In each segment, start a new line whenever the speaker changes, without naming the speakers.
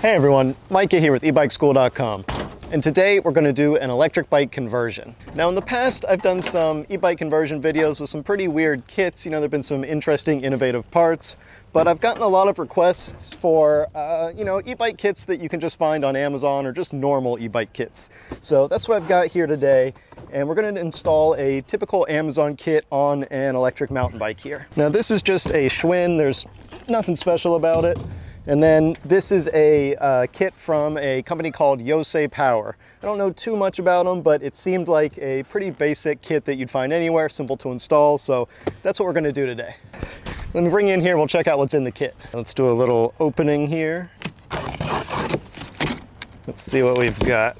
Hey everyone, Micah here with ebikeschool.com. And today we're gonna do an electric bike conversion. Now in the past, I've done some e-bike conversion videos with some pretty weird kits. You know, there've been some interesting, innovative parts, but I've gotten a lot of requests for, uh, you know, e-bike kits that you can just find on Amazon or just normal e-bike kits. So that's what I've got here today. And we're gonna install a typical Amazon kit on an electric mountain bike here. Now this is just a Schwinn. There's nothing special about it. And then this is a uh, kit from a company called Yose Power. I don't know too much about them, but it seemed like a pretty basic kit that you'd find anywhere, simple to install. So that's what we're gonna do today. Let me bring in here, we'll check out what's in the kit. Let's do a little opening here. Let's see what we've got.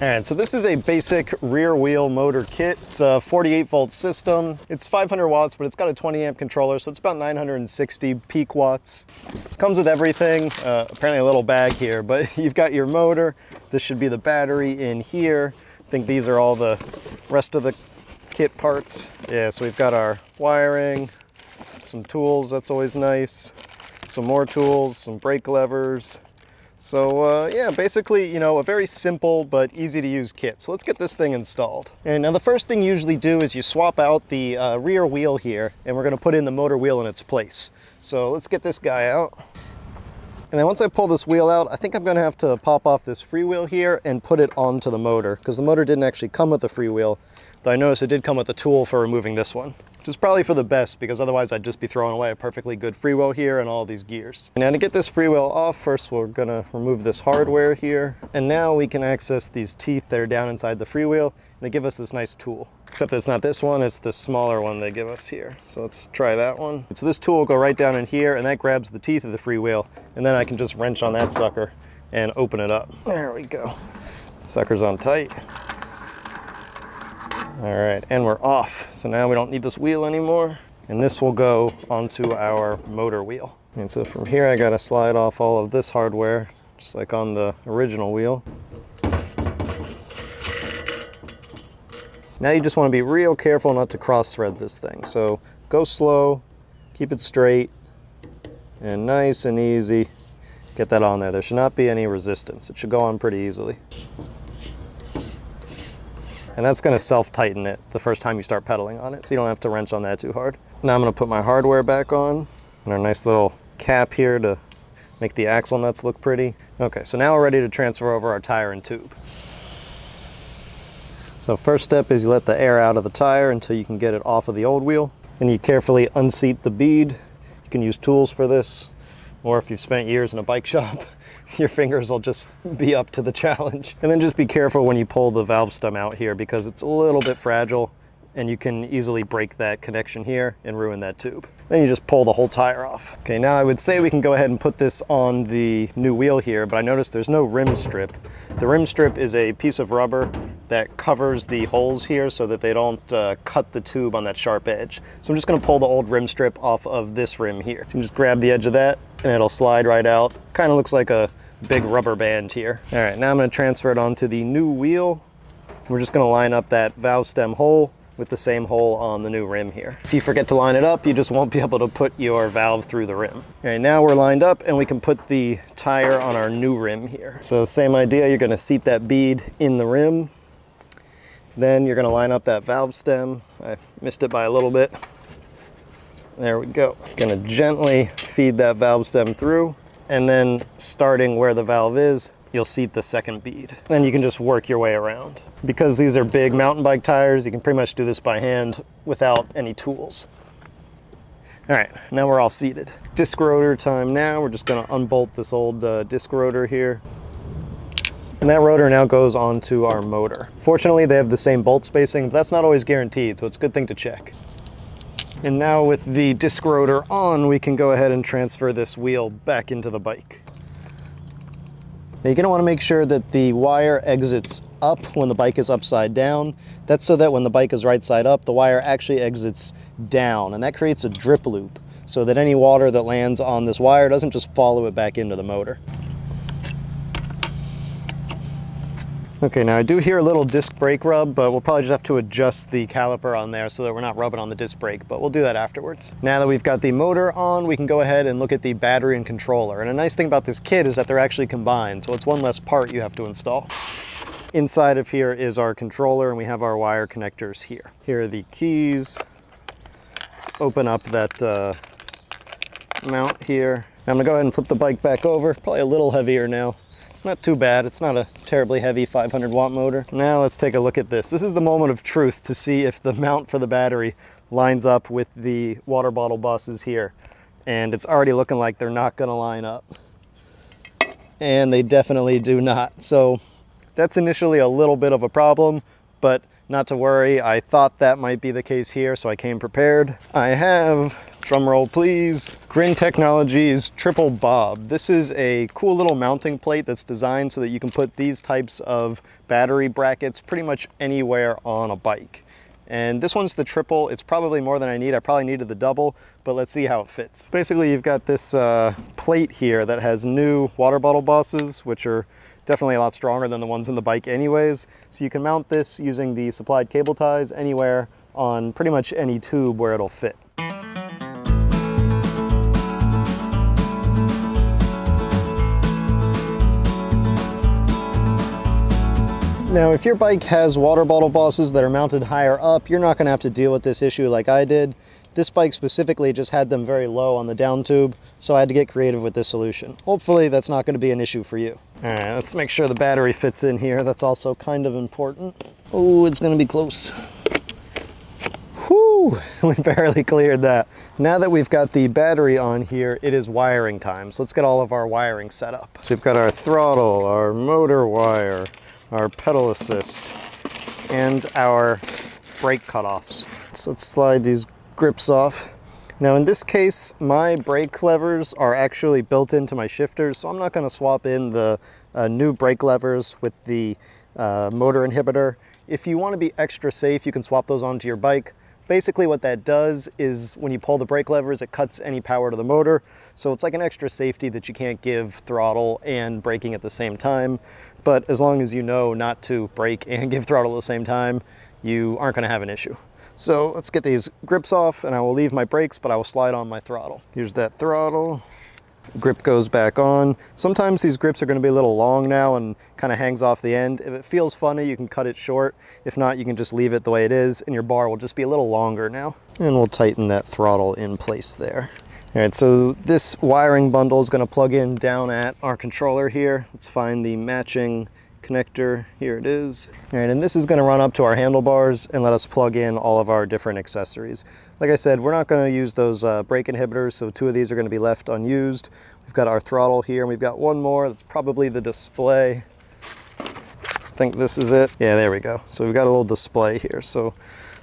All right, so this is a basic rear wheel motor kit. It's a 48 volt system. It's 500 watts, but it's got a 20 amp controller, so it's about 960 peak watts. Comes with everything, uh, apparently a little bag here, but you've got your motor. This should be the battery in here. I think these are all the rest of the kit parts. Yeah, so we've got our wiring, some tools, that's always nice. Some more tools, some brake levers, so uh, yeah, basically, you know, a very simple but easy to use kit. So let's get this thing installed. And now the first thing you usually do is you swap out the uh, rear wheel here and we're gonna put in the motor wheel in its place. So let's get this guy out. And then once I pull this wheel out, I think I'm gonna have to pop off this freewheel here and put it onto the motor because the motor didn't actually come with the freewheel, though I noticed it did come with a tool for removing this one which is probably for the best because otherwise I'd just be throwing away a perfectly good freewheel here and all these gears. Now to get this freewheel off, first we're gonna remove this hardware here. And now we can access these teeth that are down inside the freewheel. They give us this nice tool. Except it's not this one, it's the smaller one they give us here. So let's try that one. So this tool will go right down in here and that grabs the teeth of the freewheel. And then I can just wrench on that sucker and open it up. There we go. Sucker's on tight. All right, and we're off. So now we don't need this wheel anymore. And this will go onto our motor wheel. And so from here, I gotta slide off all of this hardware, just like on the original wheel. Now you just wanna be real careful not to cross thread this thing. So go slow, keep it straight, and nice and easy. Get that on there. There should not be any resistance. It should go on pretty easily. And that's gonna self-tighten it the first time you start pedaling on it, so you don't have to wrench on that too hard. Now I'm gonna put my hardware back on, and our nice little cap here to make the axle nuts look pretty. Okay, so now we're ready to transfer over our tire and tube. So first step is you let the air out of the tire until you can get it off of the old wheel. Then you carefully unseat the bead. You can use tools for this, or if you've spent years in a bike shop, your fingers will just be up to the challenge. And then just be careful when you pull the valve stem out here because it's a little bit fragile and you can easily break that connection here and ruin that tube. Then you just pull the whole tire off. Okay, now I would say we can go ahead and put this on the new wheel here, but I noticed there's no rim strip. The rim strip is a piece of rubber that covers the holes here so that they don't uh, cut the tube on that sharp edge. So I'm just gonna pull the old rim strip off of this rim here. So can just grab the edge of that and it'll slide right out. Kind of looks like a big rubber band here. All right, now I'm gonna transfer it onto the new wheel. We're just gonna line up that valve stem hole with the same hole on the new rim here. If you forget to line it up, you just won't be able to put your valve through the rim. All right, now we're lined up and we can put the tire on our new rim here. So same idea, you're gonna seat that bead in the rim. Then you're gonna line up that valve stem. I missed it by a little bit. There we go. Gonna gently feed that valve stem through and then starting where the valve is, you'll seat the second bead. Then you can just work your way around. Because these are big mountain bike tires, you can pretty much do this by hand without any tools. All right, now we're all seated. Disc rotor time now. We're just gonna unbolt this old uh, disc rotor here. And that rotor now goes onto our motor. Fortunately, they have the same bolt spacing, but that's not always guaranteed, so it's a good thing to check. And now with the disc rotor on, we can go ahead and transfer this wheel back into the bike. Now you're gonna wanna make sure that the wire exits up when the bike is upside down. That's so that when the bike is right side up, the wire actually exits down, and that creates a drip loop so that any water that lands on this wire doesn't just follow it back into the motor. Okay, now I do hear a little disc brake rub, but we'll probably just have to adjust the caliper on there so that we're not rubbing on the disc brake, but we'll do that afterwards. Now that we've got the motor on, we can go ahead and look at the battery and controller. And a nice thing about this kit is that they're actually combined, so it's one less part you have to install. Inside of here is our controller and we have our wire connectors here. Here are the keys. Let's open up that uh, mount here. I'm gonna go ahead and flip the bike back over, probably a little heavier now. Not too bad, it's not a terribly heavy 500 watt motor. Now let's take a look at this. This is the moment of truth to see if the mount for the battery lines up with the water bottle bosses here. And it's already looking like they're not gonna line up. And they definitely do not. So that's initially a little bit of a problem, but not to worry. I thought that might be the case here, so I came prepared. I have drum roll please, Grin Technologies Triple Bob. This is a cool little mounting plate that's designed so that you can put these types of battery brackets pretty much anywhere on a bike. And this one's the triple. It's probably more than I need. I probably needed the double, but let's see how it fits. Basically, you've got this uh, plate here that has new water bottle bosses, which are definitely a lot stronger than the ones in the bike anyways. So you can mount this using the supplied cable ties anywhere on pretty much any tube where it'll fit. Now, if your bike has water bottle bosses that are mounted higher up, you're not gonna have to deal with this issue like I did. This bike specifically just had them very low on the down tube, so I had to get creative with this solution. Hopefully that's not gonna be an issue for you. All right, let's make sure the battery fits in here. That's also kind of important. Oh, it's gonna be close. Whew, we barely cleared that. Now that we've got the battery on here, it is wiring time. So let's get all of our wiring set up. So we've got our throttle, our motor wire, our pedal assist, and our brake cutoffs. So let's slide these grips off. Now in this case, my brake levers are actually built into my shifters, so I'm not gonna swap in the uh, new brake levers with the uh, motor inhibitor. If you wanna be extra safe, you can swap those onto your bike. Basically what that does is when you pull the brake levers, it cuts any power to the motor. So it's like an extra safety that you can't give throttle and braking at the same time. But as long as you know not to brake and give throttle at the same time, you aren't gonna have an issue. So let's get these grips off and I will leave my brakes, but I will slide on my throttle. Here's that throttle grip goes back on. Sometimes these grips are going to be a little long now and kind of hangs off the end. If it feels funny, you can cut it short. If not, you can just leave it the way it is and your bar will just be a little longer now. And we'll tighten that throttle in place there. All right, so this wiring bundle is going to plug in down at our controller here. Let's find the matching connector. Here it is. All right, and this is gonna run up to our handlebars and let us plug in all of our different accessories. Like I said, we're not gonna use those uh, brake inhibitors, so two of these are gonna be left unused. We've got our throttle here, and we've got one more. That's probably the display. I think this is it. Yeah, there we go. So we've got a little display here. So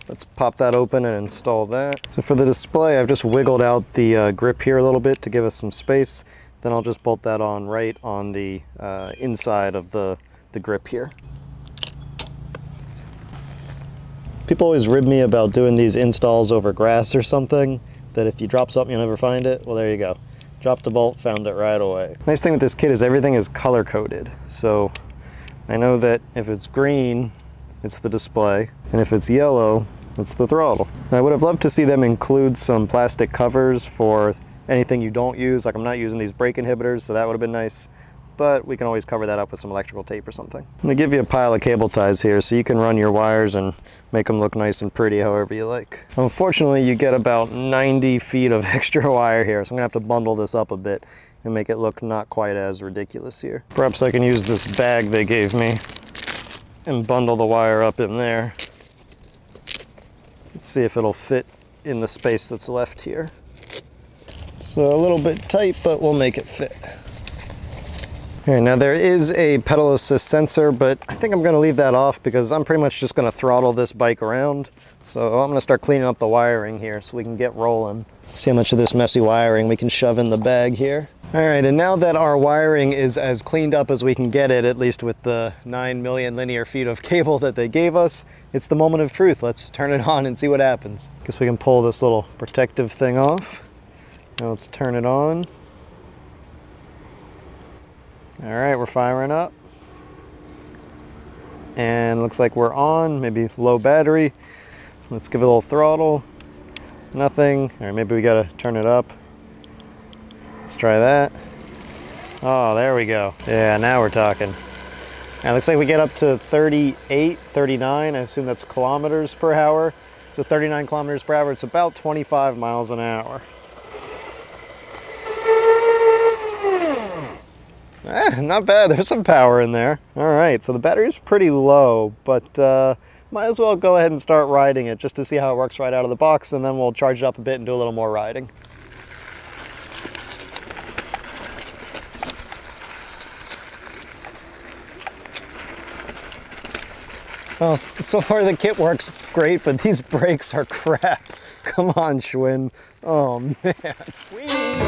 let's pop that open and install that. So for the display, I've just wiggled out the uh, grip here a little bit to give us some space. Then I'll just bolt that on right on the uh, inside of the the grip here. People always rib me about doing these installs over grass or something, that if you drop something you'll never find it. Well, there you go. Dropped a bolt, found it right away. Nice thing with this kit is everything is color coded. So I know that if it's green, it's the display, and if it's yellow, it's the throttle. I would have loved to see them include some plastic covers for anything you don't use. Like I'm not using these brake inhibitors, so that would have been nice but we can always cover that up with some electrical tape or something. I'm gonna give you a pile of cable ties here so you can run your wires and make them look nice and pretty however you like. Unfortunately, you get about 90 feet of extra wire here, so I'm gonna have to bundle this up a bit and make it look not quite as ridiculous here. Perhaps I can use this bag they gave me and bundle the wire up in there. Let's see if it'll fit in the space that's left here. So a little bit tight, but we'll make it fit. Now there is a pedal assist sensor, but I think I'm gonna leave that off because I'm pretty much just gonna throttle this bike around. So I'm gonna start cleaning up the wiring here so we can get rolling. Let's see how much of this messy wiring we can shove in the bag here. All right, and now that our wiring is as cleaned up as we can get it, at least with the 9 million linear feet of cable that they gave us, it's the moment of truth. Let's turn it on and see what happens. Guess we can pull this little protective thing off. Now let's turn it on. All right, we're firing up. and looks like we're on, maybe low battery. Let's give it a little throttle. Nothing. Right, maybe we gotta turn it up. Let's try that. Oh, there we go. Yeah, now we're talking. And it looks like we get up to 38, 39. I assume that's kilometers per hour. So 39 kilometers per hour, it's about 25 miles an hour. Eh, not bad, there's some power in there. All right, so the battery's pretty low, but uh, might as well go ahead and start riding it just to see how it works right out of the box, and then we'll charge it up a bit and do a little more riding. Well, so far the kit works great, but these brakes are crap. Come on, Schwinn. Oh, man. Whee!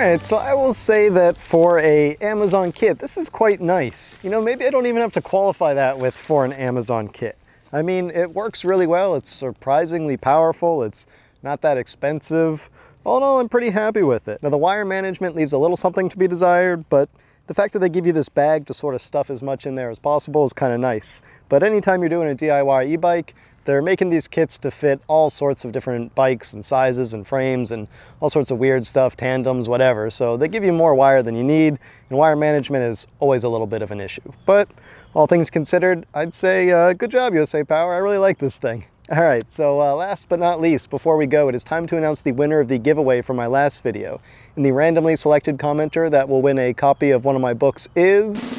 Right, so I will say that for a Amazon kit, this is quite nice. You know, maybe I don't even have to qualify that with for an Amazon kit. I mean, it works really well. It's surprisingly powerful. It's not that expensive. All in all, I'm pretty happy with it. Now, the wire management leaves a little something to be desired, but the fact that they give you this bag to sort of stuff as much in there as possible is kind of nice. But anytime you're doing a DIY e-bike, they're making these kits to fit all sorts of different bikes and sizes and frames and all sorts of weird stuff, tandems, whatever. So they give you more wire than you need, and wire management is always a little bit of an issue. But all things considered, I'd say uh, good job, Yose Power. I really like this thing. All right, so uh, last but not least, before we go, it is time to announce the winner of the giveaway from my last video. And the randomly selected commenter that will win a copy of one of my books is...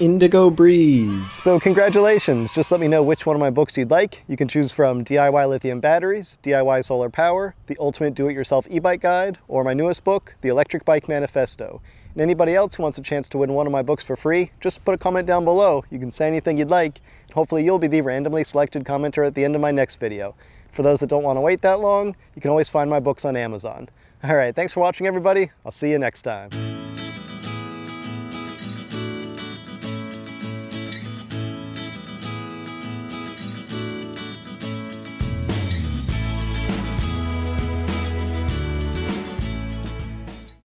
Indigo Breeze. So congratulations, just let me know which one of my books you'd like. You can choose from DIY Lithium Batteries, DIY Solar Power, The Ultimate Do-It-Yourself E-Bike Guide, or my newest book, The Electric Bike Manifesto. And anybody else who wants a chance to win one of my books for free, just put a comment down below. You can say anything you'd like, and hopefully you'll be the randomly selected commenter at the end of my next video. For those that don't want to wait that long, you can always find my books on Amazon. All right, thanks for watching everybody. I'll see you next time.